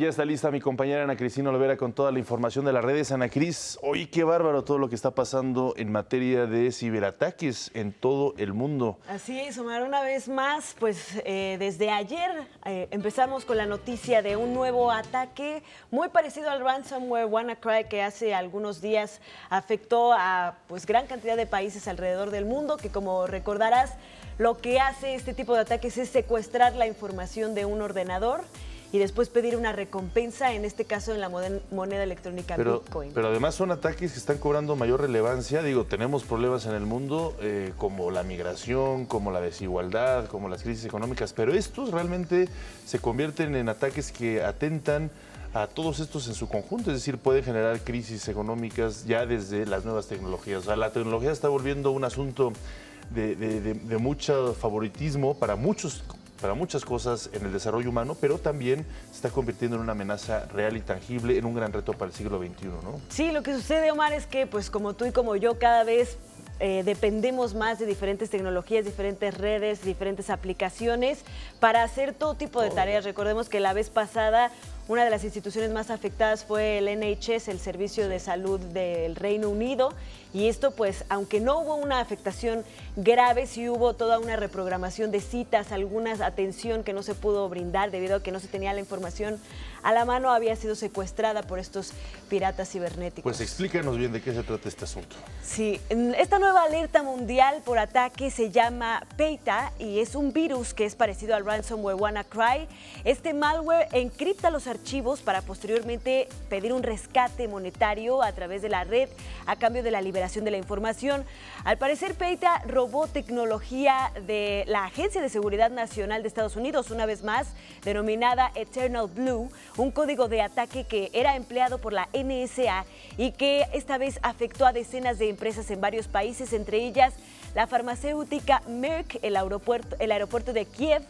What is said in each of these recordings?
ya está lista mi compañera Ana Cristina Olvera con toda la información de las redes. Ana Cris, hoy qué bárbaro todo lo que está pasando en materia de ciberataques en todo el mundo. Así es, Omar, una vez más, pues eh, desde ayer eh, empezamos con la noticia de un nuevo ataque muy parecido al ransomware WannaCry que hace algunos días afectó a pues gran cantidad de países alrededor del mundo, que como recordarás, lo que hace este tipo de ataques es secuestrar la información de un ordenador y después pedir una recompensa, en este caso en la moneda electrónica pero, Bitcoin. Pero además son ataques que están cobrando mayor relevancia. Digo, tenemos problemas en el mundo eh, como la migración, como la desigualdad, como las crisis económicas, pero estos realmente se convierten en ataques que atentan a todos estos en su conjunto, es decir, puede generar crisis económicas ya desde las nuevas tecnologías. O sea, la tecnología está volviendo un asunto de, de mucho favoritismo para muchos para muchas cosas en el desarrollo humano, pero también se está convirtiendo en una amenaza real y tangible, en un gran reto para el siglo XXI, ¿no? Sí, lo que sucede, Omar, es que pues como tú y como yo cada vez eh, dependemos más de diferentes tecnologías, diferentes redes, diferentes aplicaciones para hacer todo tipo de tareas. Recordemos que la vez pasada una de las instituciones más afectadas fue el NHS, el Servicio de Salud del Reino Unido, y esto pues, aunque no hubo una afectación grave, sí hubo toda una reprogramación de citas, alguna atención que no se pudo brindar debido a que no se tenía la información a la mano, había sido secuestrada por estos piratas cibernéticos. Pues explícanos bien de qué se trata este asunto. Sí, esta nueva alerta mundial por ataque se llama PETA y es un virus que es parecido al ransomware WannaCry. Este malware encripta los archivos archivos para posteriormente pedir un rescate monetario a través de la red a cambio de la liberación de la información. Al parecer, Peita robó tecnología de la Agencia de Seguridad Nacional de Estados Unidos, una vez más, denominada Eternal Blue, un código de ataque que era empleado por la NSA y que esta vez afectó a decenas de empresas en varios países, entre ellas la farmacéutica Merck, el aeropuerto, el aeropuerto de Kiev,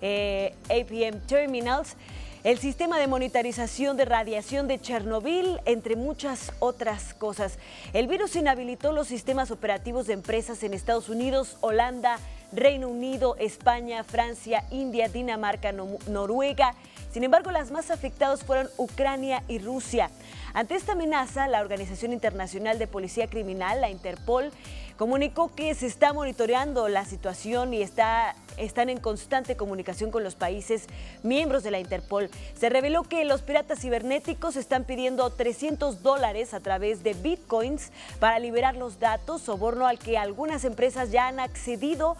eh, APM Terminals, el sistema de monitorización de radiación de Chernobyl, entre muchas otras cosas. El virus inhabilitó los sistemas operativos de empresas en Estados Unidos, Holanda, Reino Unido, España, Francia, India, Dinamarca, Noruega. Sin embargo, las más afectadas fueron Ucrania y Rusia. Ante esta amenaza, la Organización Internacional de Policía Criminal, la Interpol, comunicó que se está monitoreando la situación y está, están en constante comunicación con los países miembros de la Interpol. Se reveló que los piratas cibernéticos están pidiendo 300 dólares a través de bitcoins para liberar los datos, soborno al que algunas empresas ya han accedido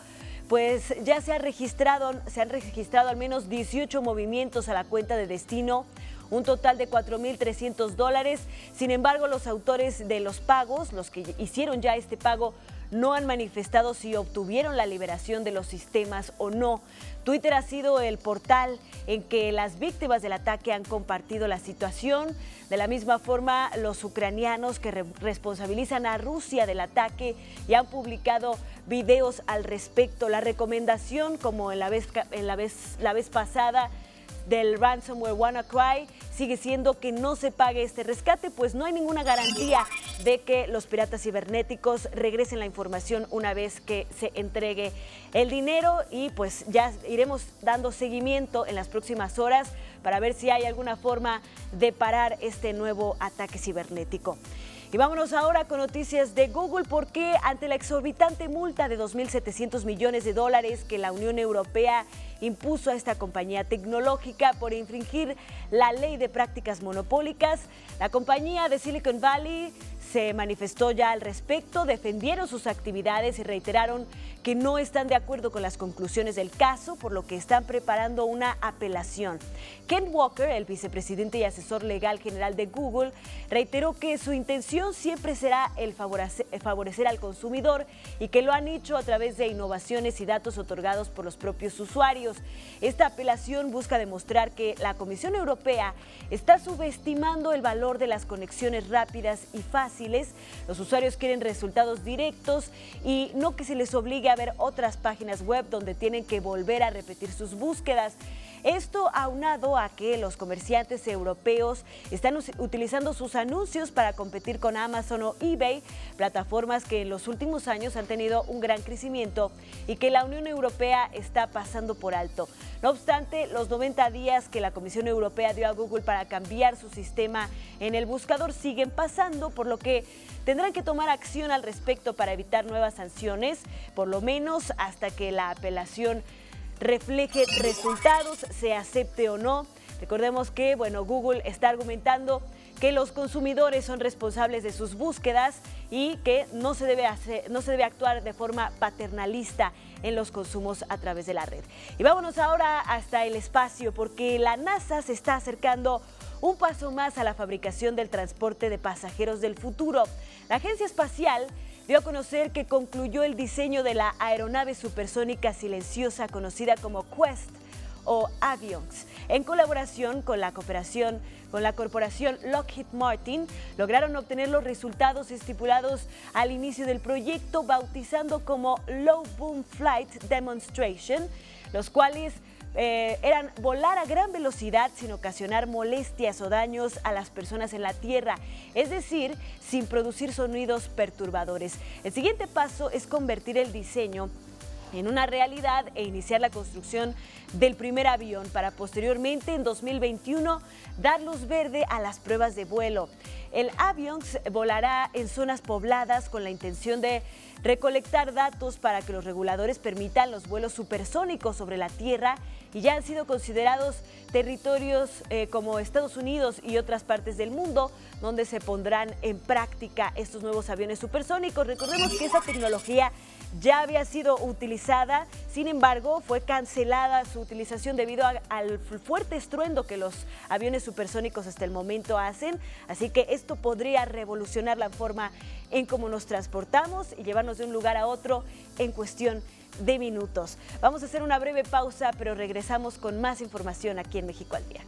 pues ya se, ha registrado, se han registrado al menos 18 movimientos a la cuenta de destino un total de 4.300 dólares. Sin embargo, los autores de los pagos, los que hicieron ya este pago, no han manifestado si obtuvieron la liberación de los sistemas o no. Twitter ha sido el portal en que las víctimas del ataque han compartido la situación. De la misma forma, los ucranianos que responsabilizan a Rusia del ataque y han publicado videos al respecto. La recomendación, como en la vez, en la vez, la vez pasada, del ransomware WannaCry sigue siendo que no se pague este rescate, pues no hay ninguna garantía de que los piratas cibernéticos regresen la información una vez que se entregue el dinero y pues ya iremos dando seguimiento en las próximas horas para ver si hay alguna forma de parar este nuevo ataque cibernético. Y vámonos ahora con noticias de Google porque ante la exorbitante multa de 2.700 millones de dólares que la Unión Europea impuso a esta compañía tecnológica por infringir la ley de prácticas monopólicas, la compañía de Silicon Valley se manifestó ya al respecto, defendieron sus actividades y reiteraron que no están de acuerdo con las conclusiones del caso, por lo que están preparando una apelación. Ken Walker, el vicepresidente y asesor legal general de Google, reiteró que su intención siempre será el favorecer al consumidor y que lo han hecho a través de innovaciones y datos otorgados por los propios usuarios. Esta apelación busca demostrar que la Comisión Europea está subestimando el valor de las conexiones rápidas y fáciles. Los usuarios quieren resultados directos y no que se les obligue a ver otras páginas web donde tienen que volver a repetir sus búsquedas. Esto aunado a que los comerciantes europeos están utilizando sus anuncios para competir con Amazon o eBay, plataformas que en los últimos años han tenido un gran crecimiento y que la Unión Europea está pasando por alto. No obstante, los 90 días que la Comisión Europea dio a Google para cambiar su sistema en el buscador siguen pasando, por lo que tendrán que tomar acción al respecto para evitar nuevas sanciones, por lo menos hasta que la apelación refleje resultados, se acepte o no. Recordemos que, bueno, Google está argumentando que los consumidores son responsables de sus búsquedas y que no se debe, no se debe actuar de forma paternalista en los consumos a través de la red. Y vámonos ahora hasta el espacio porque la NASA se está acercando un paso más a la fabricación del transporte de pasajeros del futuro. La agencia espacial dio a conocer que concluyó el diseño de la aeronave supersónica silenciosa conocida como Quest o Avions. En colaboración con la cooperación con la corporación Lockheed Martin, lograron obtener los resultados estipulados al inicio del proyecto, bautizando como Low Boom Flight Demonstration, los cuales eh, eran volar a gran velocidad sin ocasionar molestias o daños a las personas en la Tierra, es decir, sin producir sonidos perturbadores. El siguiente paso es convertir el diseño en una realidad e iniciar la construcción del primer avión para posteriormente en 2021 dar luz verde a las pruebas de vuelo. El avión volará en zonas pobladas con la intención de recolectar datos para que los reguladores permitan los vuelos supersónicos sobre la Tierra y ya han sido considerados territorios eh, como Estados Unidos y otras partes del mundo donde se pondrán en práctica estos nuevos aviones supersónicos. Recordemos que esa tecnología ya había sido utilizada, sin embargo fue cancelada su utilización debido al fuerte estruendo que los aviones supersónicos hasta el momento hacen, así que esto podría revolucionar la forma en cómo nos transportamos y llevarnos de un lugar a otro en cuestión de minutos. Vamos a hacer una breve pausa, pero regresamos con más información aquí en México al Día.